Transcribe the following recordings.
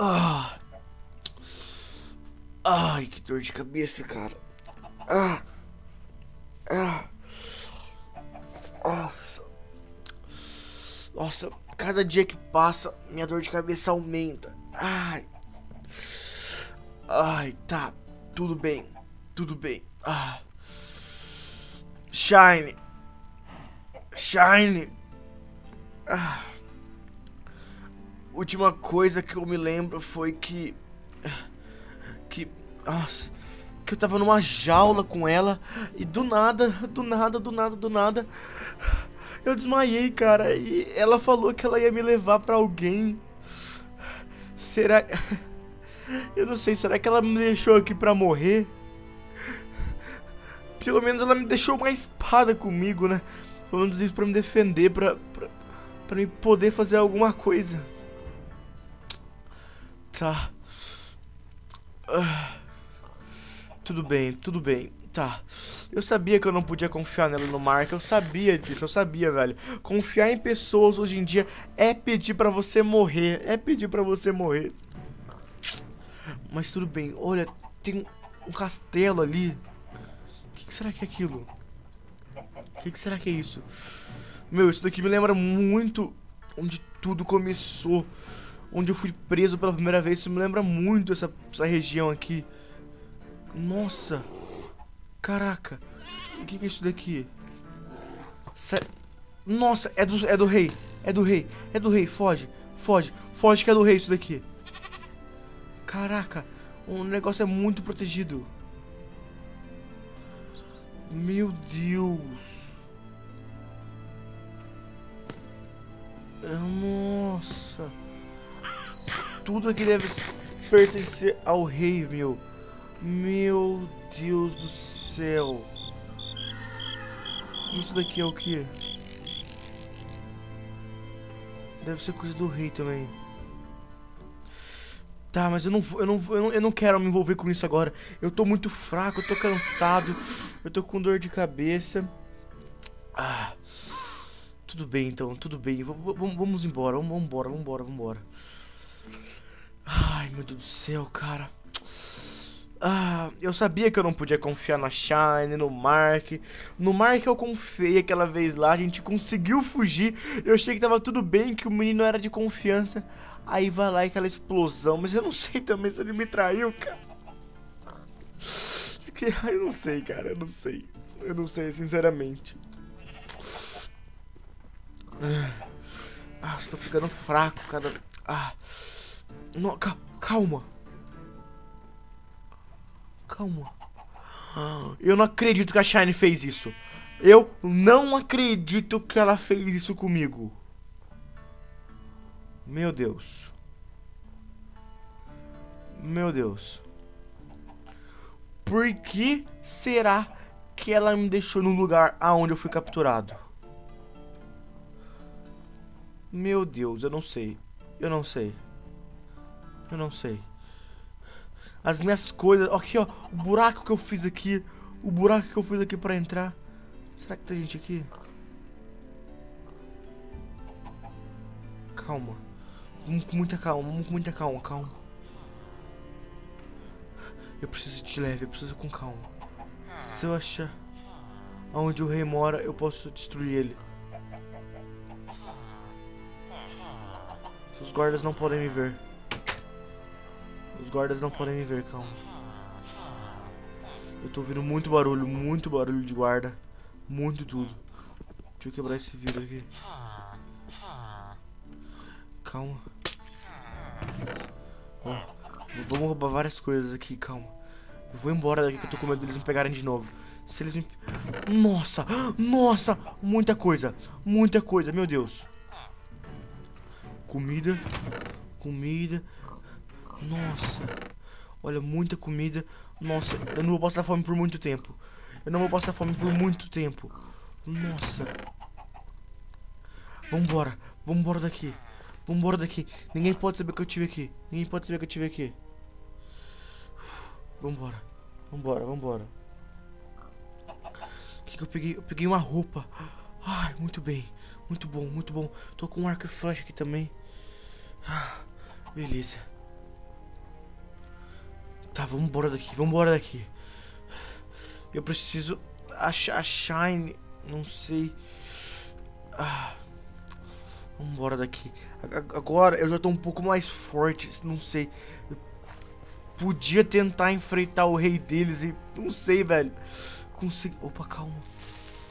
Ah. Ai, que dor de cabeça, cara. Ah. Ah. Nossa. Nossa, cada dia que passa, minha dor de cabeça aumenta. Ai. Ai, tá. Tudo bem. Tudo bem. Ah. Shine. Shine. Ah. Última coisa que eu me lembro foi que. Que. Nossa. Que eu tava numa jaula com ela e do nada, do nada, do nada, do nada. Eu desmaiei, cara. E ela falou que ela ia me levar pra alguém. Será. Eu não sei, será que ela me deixou aqui pra morrer? Pelo menos ela me deixou uma espada comigo, né? Pelo menos isso pra me defender, pra, pra, pra me poder fazer alguma coisa. Tá. Ah. Tudo bem, tudo bem. Tá. Eu sabia que eu não podia confiar nela no Mark. Eu sabia disso, eu sabia, velho. Confiar em pessoas hoje em dia é pedir pra você morrer. É pedir pra você morrer. Mas tudo bem. Olha, tem um castelo ali. O que, que será que é aquilo? O que, que será que é isso? Meu, isso daqui me lembra muito onde tudo começou. Onde eu fui preso pela primeira vez. Isso me lembra muito essa, essa região aqui. Nossa. Caraca. O que, que, é isso daqui? Nossa, é do, é do rei. É do rei. É do rei. Foge. Foge. Foge que é do rei isso daqui. Caraca. O negócio é muito protegido. Meu Deus. Nossa. Tudo aqui deve pertencer ao rei, meu. Meu Deus do céu. Isso daqui é o que? Deve ser coisa do rei também. Tá, mas eu não, eu, não, eu, não, eu não quero me envolver com isso agora. Eu tô muito fraco, eu tô cansado. Eu tô com dor de cabeça. Ah, tudo bem então, tudo bem. V vamos embora, vamos embora, vamos embora, vamos embora. Ai, meu Deus do céu, cara. Ah, eu sabia que eu não podia confiar na Shine, no Mark. No Mark eu confiei aquela vez lá, a gente conseguiu fugir. Eu achei que tava tudo bem, que o menino era de confiança. Aí vai lá aquela explosão, mas eu não sei também se ele me traiu, cara. Eu não sei, cara, eu não sei. Eu não sei, sinceramente. Ah, estou ficando fraco, cara. Ah. No, calma. Calma. Eu não acredito que a Shine fez isso. Eu não acredito que ela fez isso comigo. Meu Deus. Meu Deus. Por que será que ela me deixou no lugar aonde eu fui capturado? Meu Deus, eu não sei. Eu não sei. Eu não sei. As minhas coisas. Aqui, ó. O buraco que eu fiz aqui. O buraco que eu fiz aqui pra entrar. Será que tem gente aqui? Calma. Vamos com muita calma. Vamos com muita calma. Calma. Eu preciso de leve. Eu preciso com calma. Se eu achar onde o rei mora, eu posso destruir ele. Os guardas não podem me ver. Os guardas não podem me ver, calma. Eu tô ouvindo muito barulho, muito barulho de guarda. Muito tudo. Deixa eu quebrar esse vidro aqui. Calma. Ó, vamos roubar várias coisas aqui, calma. Eu vou embora daqui que eu tô com medo deles me pegarem de novo. Se eles me... Nossa! Nossa! Muita coisa! Muita coisa, meu Deus. Comida. Comida. Nossa. Olha, muita comida. Nossa, eu não vou passar fome por muito tempo. Eu não vou passar fome por muito tempo. Nossa. Vambora. Vambora daqui. Vambora daqui. Ninguém pode saber que eu tive aqui. Ninguém pode saber que eu tive aqui. Vambora. Vambora, vambora. O que, que eu peguei? Eu peguei uma roupa. Ai, muito bem. Muito bom, muito bom. Tô com um arco e flecha aqui também. Ah, beleza. Tá, vamos embora daqui, vamos embora daqui. Eu preciso achar a Shine. Não sei. Ah, vamos embora daqui. Agora eu já tô um pouco mais forte. Não sei. Eu podia tentar enfrentar o rei deles e. Não sei, velho. Consegui. Opa, calma.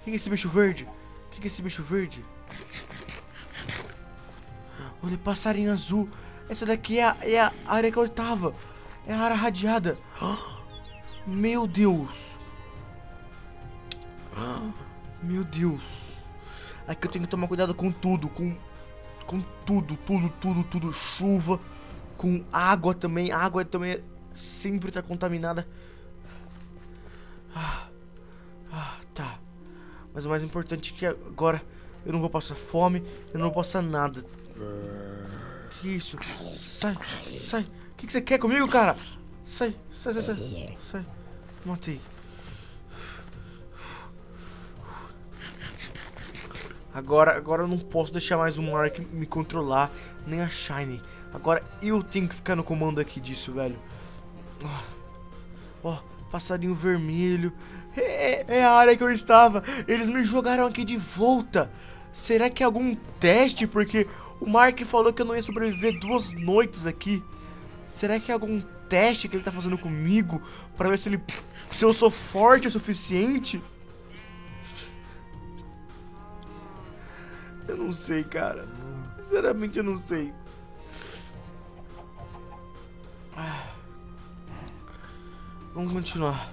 O que é esse bicho verde? O que é esse bicho verde? Olha, passarinho azul. Essa daqui é a, é a área que eu tava. É a área radiada. Meu Deus. Meu Deus. Aqui eu tenho que tomar cuidado com tudo. Com, com tudo, tudo, tudo, tudo. Chuva. Com água também. A água também sempre tá contaminada. Ah, ah, tá. Mas o mais importante é que agora eu não vou passar fome. Eu não vou passar nada. Que isso? Sai, sai. O que, que você quer comigo, cara? Sai, sai, sai, sai. Sai. Matei. Agora, agora eu não posso deixar mais o Mark me controlar, nem a Shine. Agora eu tenho que ficar no comando aqui disso, velho. Ó, oh, passarinho vermelho. É, é, a área que eu estava. Eles me jogaram aqui de volta. Será que é algum teste? Porque o Mark falou que eu não ia sobreviver duas noites aqui. Será que é algum teste que ele tá fazendo comigo? Pra ver se ele. Se eu sou forte o suficiente? Eu não sei, cara. Sinceramente, eu não sei. Vamos continuar.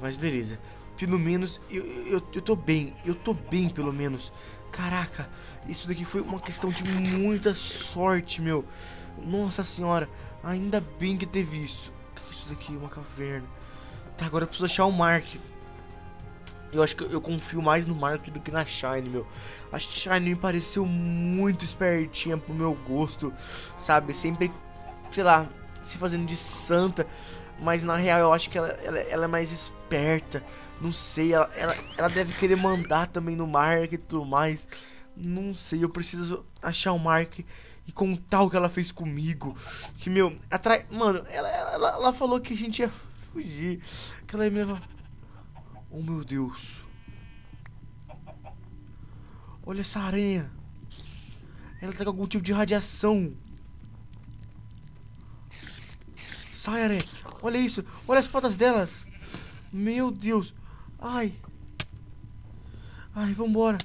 Mas beleza. Pelo menos eu, eu, eu tô bem. Eu tô bem, pelo menos. Caraca, isso daqui foi uma questão de muita sorte, meu. Nossa senhora, ainda bem que teve isso. É isso daqui? Uma caverna. Tá, agora eu preciso achar o Mark. Eu acho que eu confio mais no Mark do que na Shine, meu. A Shine me pareceu muito espertinha pro meu gosto, sabe? Sempre, sei lá, se fazendo de santa. Mas na real eu acho que ela, ela, ela é mais esperta. Não sei, ela, ela, ela, deve querer mandar também no Mark e tudo mais. Não sei, eu preciso achar o Mark e contar o que ela fez comigo. Que, meu, atrai. Mano, ela, ela, ela falou que a gente ia fugir. Que ela ia me levar. Oh, meu Deus. Olha essa aranha. Ela tá com algum tipo de radiação. Sai, aranha. Olha isso. Olha as patas delas. Meu Deus. Ai. Ai, vambora.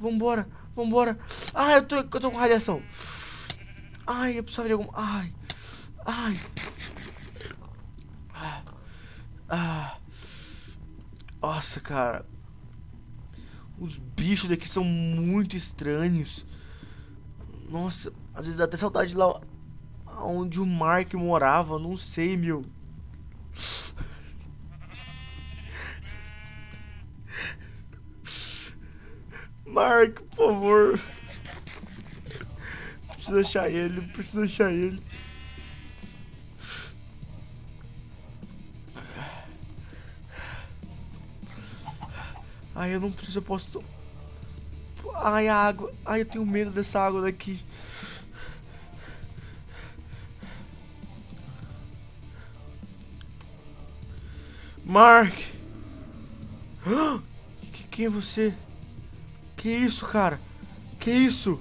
Vambora. Vambora. Ai, eu tô, eu tô com radiação. Ai, eu precisava de algum... Ai. Ai. Ah. ah. Nossa, cara. Os bichos daqui são muito estranhos. Nossa, às vezes dá até saudade lá onde o Mark morava. Não sei, meu. Mark, por favor. Preciso achar ele, preciso achar ele. Ai, eu não preciso, eu posso... Ai, a água. Ai, eu tenho medo dessa água daqui. Mark! Quem é você? Que isso, cara? Que isso?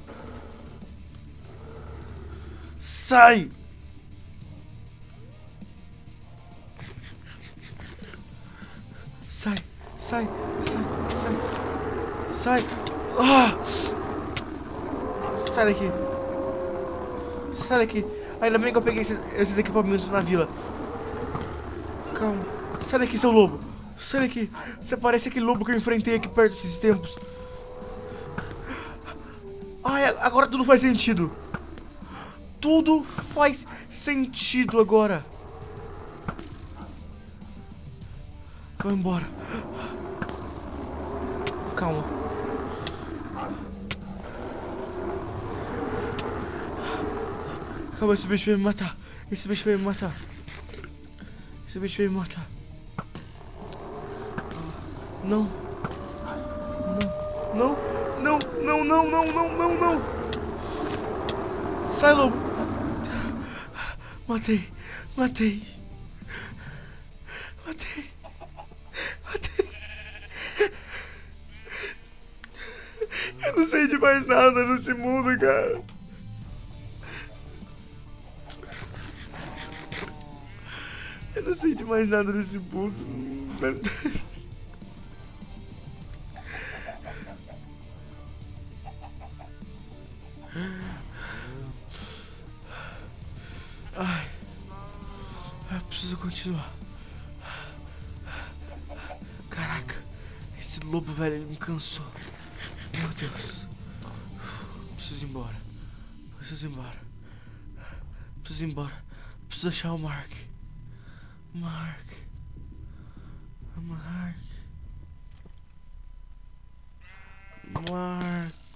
Sai! Sai, sai, sai, sai. Sai. Ah! Sai daqui. Sai daqui. Ainda bem que eu peguei esses, esses equipamentos na vila. Calma. Sai daqui, seu lobo. Sai daqui. Você parece aquele lobo que eu enfrentei aqui perto desses tempos. Ai, agora tudo faz sentido. Tudo faz sentido agora. Vai embora. Calma. Calma, esse bicho vai me matar. Esse bicho vai me matar. Esse bicho vai me matar. Não. Não, não, não, não, não, não, não, não. Sai, lobo. Matei, matei. Matei. Matei. Eu não sei de mais nada nesse mundo, cara. Eu não sei de mais nada nesse mundo. lobo, velho, ele me cansou. Meu Deus. Preciso ir embora. Preciso ir embora. Preciso ir embora. Preciso achar o Mark. Mark. Mark. Mark.